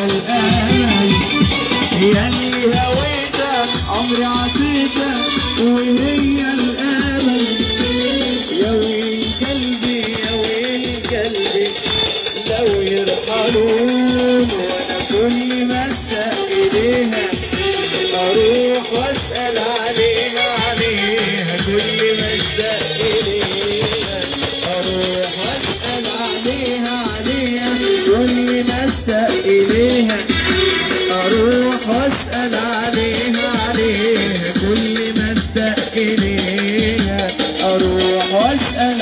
يا الامل اللي يعني هويتك عمري عطيتك وهي الآمل. يا ويل قلبي يا ويل قلبي لو يرحلون وأنا كل ما اشتاق اليها أروح وأسأل عليها عليها كل ما اشتاق اليها أروح وأسأل عليها عليها كل ما اشتاق اليها كل ما اشتاق ليها أروح وأسأل